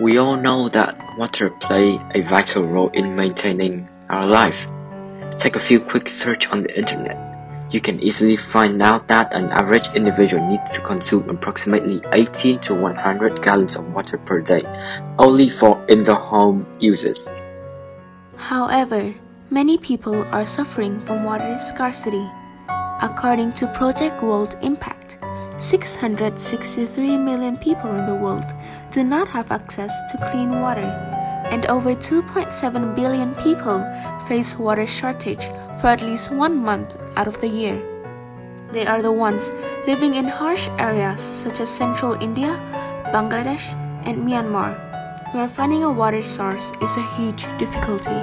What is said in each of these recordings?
We all know that water play a vital role in maintaining our life. Take a few quick search on the internet. You can easily find out that an average individual needs to consume approximately 80 to 100 gallons of water per day, only for in-the-home uses. However, many people are suffering from water scarcity. According to Project World Impact, 663 million people in the world do not have access to clean water, and over 2.7 billion people face water shortage for at least one month out of the year. They are the ones living in harsh areas such as central India, Bangladesh, and Myanmar, where finding a water source is a huge difficulty.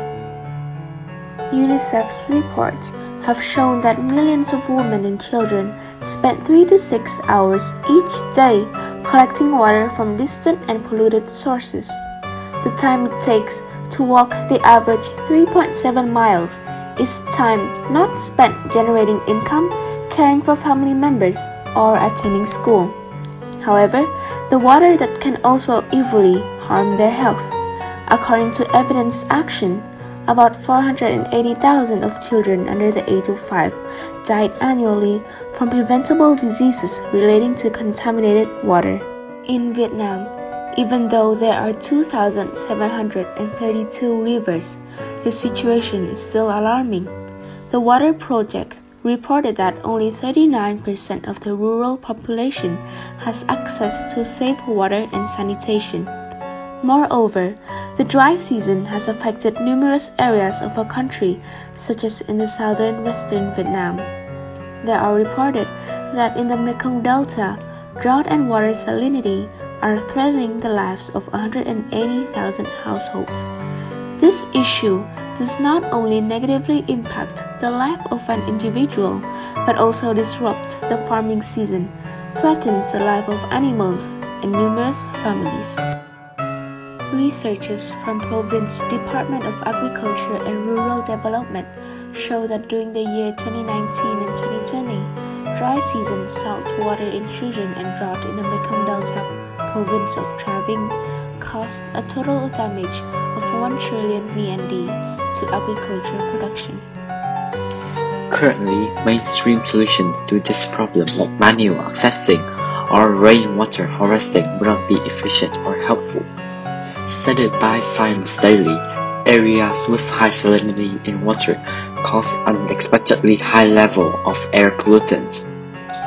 UNICEF's reports have shown that millions of women and children spend 3 to 6 hours each day collecting water from distant and polluted sources. The time it takes to walk the average 3.7 miles is time not spent generating income, caring for family members, or attending school. However, the water that can also evilly harm their health. According to Evidence Action, about 480,000 of children under the age of 5 died annually from preventable diseases relating to contaminated water. In Vietnam, even though there are 2,732 rivers, the situation is still alarming. The Water Project reported that only 39% of the rural population has access to safe water and sanitation. Moreover, the dry season has affected numerous areas of our country, such as in the southern western Vietnam. There are reported that in the Mekong Delta, drought and water salinity are threatening the lives of 180,000 households. This issue does not only negatively impact the life of an individual, but also disrupt the farming season, threatens the life of animals and numerous families. Researchers from Province Department of Agriculture and Rural Development show that during the year 2019 and 2020, dry season, saltwater intrusion, and drought in the Mekong Delta province of Tra Vinh caused a total damage of 1 trillion VND to agriculture production. Currently, mainstream solutions to this problem like manual accessing or rainwater harvesting would not be efficient or helpful. Studied by Science Daily, areas with high salinity in water cause unexpectedly high level of air pollutants.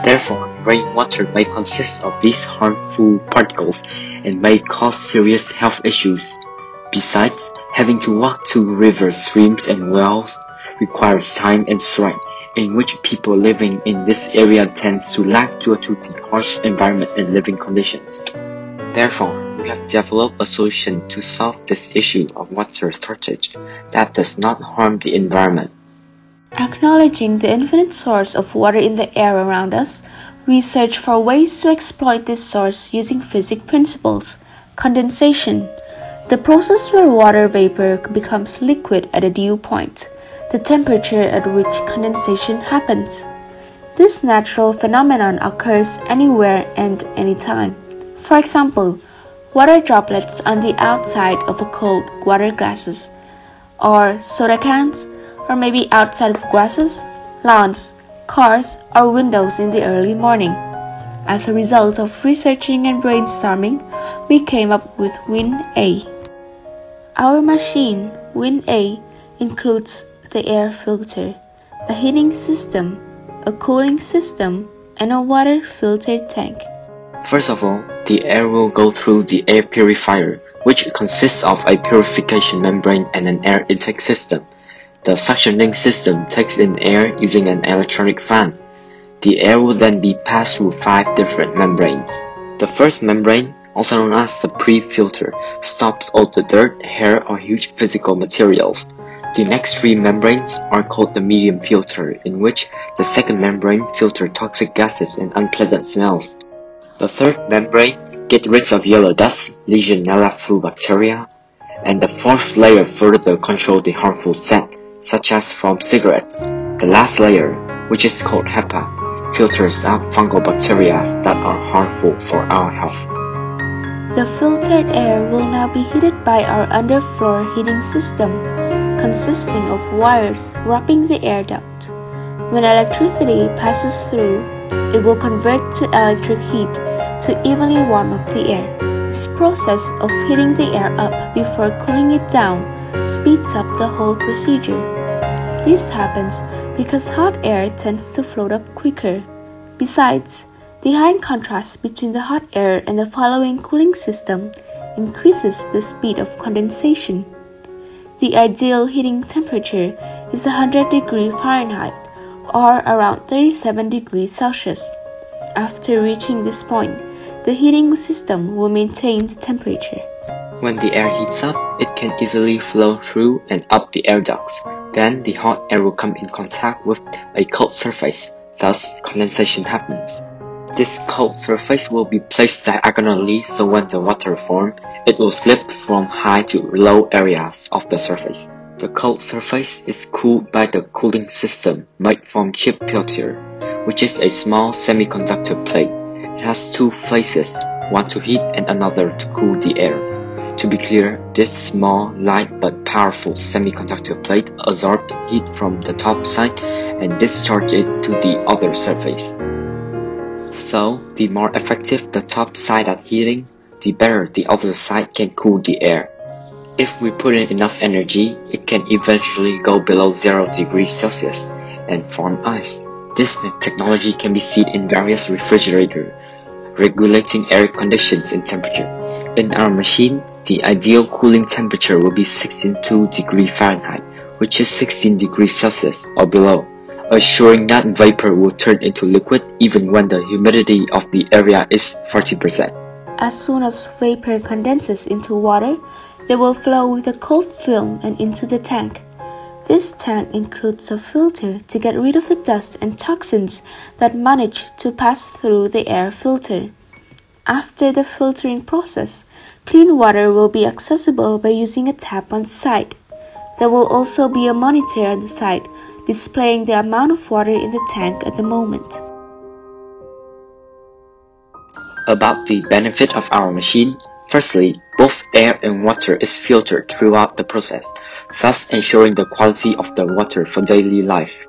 Therefore, rainwater may consist of these harmful particles and may cause serious health issues. Besides, having to walk to rivers, streams, and wells requires time and strength, in which people living in this area tend to lack due to the harsh environment and living conditions. Therefore, we have developed a solution to solve this issue of water shortage that does not harm the environment. Acknowledging the infinite source of water in the air around us, we search for ways to exploit this source using physics principles. Condensation, the process where water vapor becomes liquid at a dew point, the temperature at which condensation happens. This natural phenomenon occurs anywhere and anytime. For example, water droplets on the outside of a cold water glasses, or soda cans, or maybe outside of grasses, lawns, cars, or windows in the early morning. As a result of researching and brainstorming, we came up with WinA. Our machine, WinA, includes the air filter, a heating system, a cooling system, and a water filter tank. First of all, the air will go through the air purifier, which consists of a purification membrane and an air intake system. The suctioning system takes in air using an electronic fan. The air will then be passed through five different membranes. The first membrane, also known as the pre-filter, stops all the dirt, hair, or huge physical materials. The next three membranes are called the medium filter, in which the second membrane filters toxic gases and unpleasant smells. The third membrane gets rid of yellow dust, Legionella flu bacteria, and the fourth layer further controls the harmful scent, such as from cigarettes. The last layer, which is called HEPA, filters out fungal bacteria that are harmful for our health. The filtered air will now be heated by our underfloor heating system, consisting of wires wrapping the air duct. When electricity passes through, it will convert to electric heat to evenly warm up the air. This process of heating the air up before cooling it down speeds up the whole procedure. This happens because hot air tends to float up quicker. Besides, the high contrast between the hot air and the following cooling system increases the speed of condensation. The ideal heating temperature is 100 degree Fahrenheit or around 37 degrees Celsius. After reaching this point, the heating system will maintain the temperature. When the air heats up, it can easily flow through and up the air ducts. Then the hot air will come in contact with a cold surface, thus condensation happens. This cold surface will be placed diagonally so when the water forms, it will slip from high to low areas of the surface. The cold surface is cooled by the cooling system made from chip Peltier, which is a small semiconductor plate. It has two phases, one to heat and another to cool the air. To be clear, this small, light but powerful semiconductor plate absorbs heat from the top side and discharges it to the other surface. So, the more effective the top side at heating, the better the other side can cool the air. If we put in enough energy, it can eventually go below 0 degrees Celsius and form ice. This technology can be seen in various refrigerators, regulating air conditions and temperature. In our machine, the ideal cooling temperature will be 62 degrees Fahrenheit, which is 16 degrees Celsius or below assuring that vapor will turn into liquid even when the humidity of the area is 40%. As soon as vapor condenses into water, they will flow with a cold film and into the tank. This tank includes a filter to get rid of the dust and toxins that manage to pass through the air filter. After the filtering process, clean water will be accessible by using a tap on side. There will also be a monitor on the side displaying the amount of water in the tank at the moment. About the benefit of our machine, firstly, both air and water is filtered throughout the process, thus ensuring the quality of the water for daily life.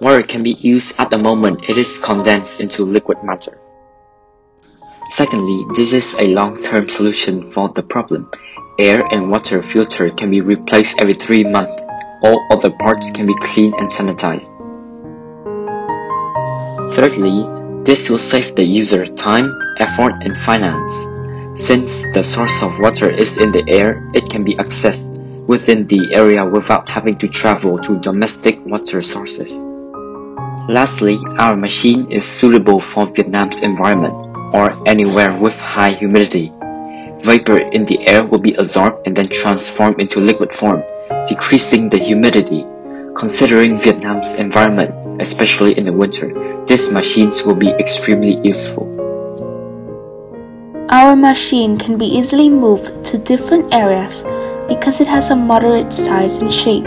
Water can be used at the moment it is condensed into liquid matter. Secondly, this is a long-term solution for the problem. Air and water filter can be replaced every 3 months all other parts can be cleaned and sanitized. Thirdly, this will save the user time, effort, and finance. Since the source of water is in the air, it can be accessed within the area without having to travel to domestic water sources. Lastly, our machine is suitable for Vietnam's environment or anywhere with high humidity. Vapor in the air will be absorbed and then transformed into liquid form decreasing the humidity. Considering Vietnam's environment, especially in the winter, these machines will be extremely useful. Our machine can be easily moved to different areas because it has a moderate size and shape,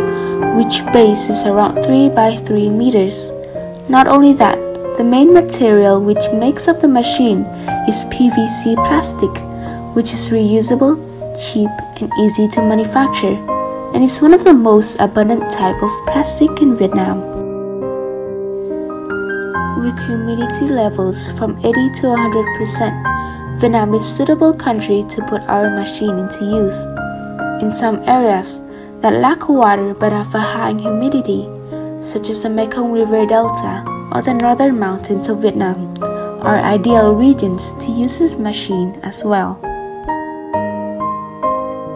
which base is around 3 by 3 meters. Not only that, the main material which makes up the machine is PVC plastic, which is reusable, cheap, and easy to manufacture and is one of the most abundant type of plastic in Vietnam. With humidity levels from 80 to 100%, Vietnam is a suitable country to put our machine into use. In some areas that lack water but have a high humidity, such as the Mekong River Delta or the northern mountains of Vietnam, are ideal regions to use this machine as well.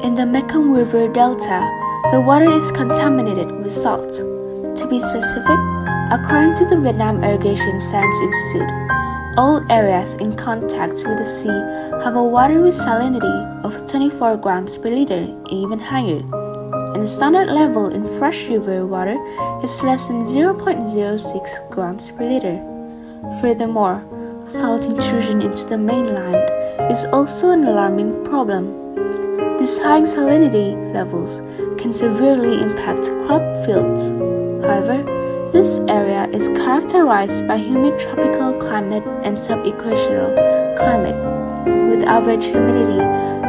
In the Mekong River Delta, the water is contaminated with salt. To be specific, according to the Vietnam Irrigation Science Institute, all areas in contact with the sea have a water with salinity of 24 grams per liter and even higher. And the standard level in fresh river water is less than 0.06 grams per liter. Furthermore, salt intrusion into the mainland is also an alarming problem. These high salinity levels can severely impact crop fields. However, this area is characterized by humid tropical climate and subequatorial climate, with average humidity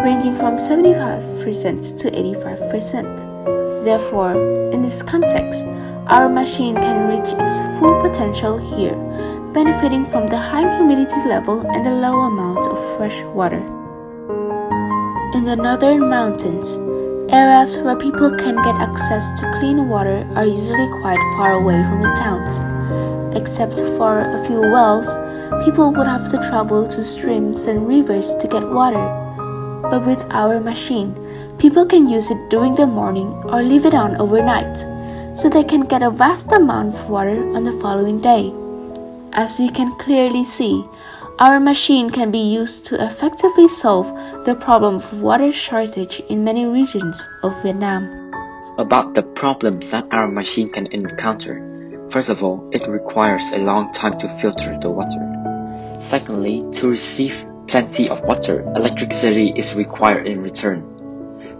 ranging from 75% to 85%. Therefore, in this context, our machine can reach its full potential here, benefiting from the high humidity level and the low amount of fresh water. In the northern mountains, areas where people can get access to clean water are usually quite far away from the towns. Except for a few wells, people would have to travel to streams and rivers to get water. But with our machine, people can use it during the morning or leave it on overnight, so they can get a vast amount of water on the following day. As we can clearly see, our machine can be used to effectively solve the problem of water shortage in many regions of Vietnam. About the problems that our machine can encounter. First of all, it requires a long time to filter the water. Secondly, to receive plenty of water, electricity is required in return.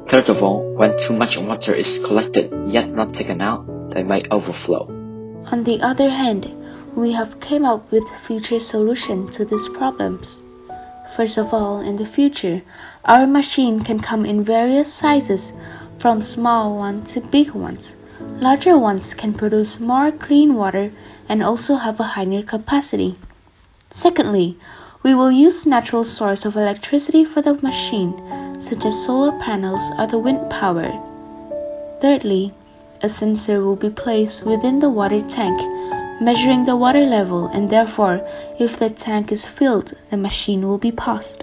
Third of all, when too much water is collected yet not taken out, they may overflow. On the other hand, we have came up with future solutions to these problems. First of all, in the future, our machine can come in various sizes, from small ones to big ones. Larger ones can produce more clean water and also have a higher capacity. Secondly, we will use natural source of electricity for the machine, such as solar panels or the wind power. Thirdly, a sensor will be placed within the water tank measuring the water level, and therefore, if the tank is filled, the machine will be paused.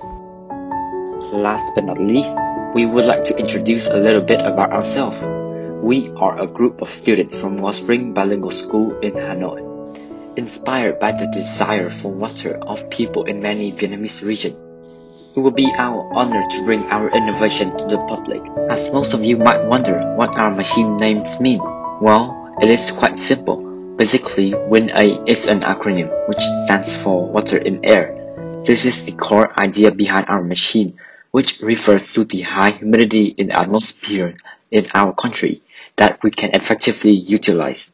Last but not least, we would like to introduce a little bit about ourselves. We are a group of students from Wellspring Bilingual School in Hanoi. Inspired by the desire for water of people in many Vietnamese regions, it will be our honor to bring our innovation to the public. As most of you might wonder what our machine names mean, well, it is quite simple. Basically, WinA is an acronym which stands for Water in Air. This is the core idea behind our machine, which refers to the high humidity in the atmosphere in our country that we can effectively utilize.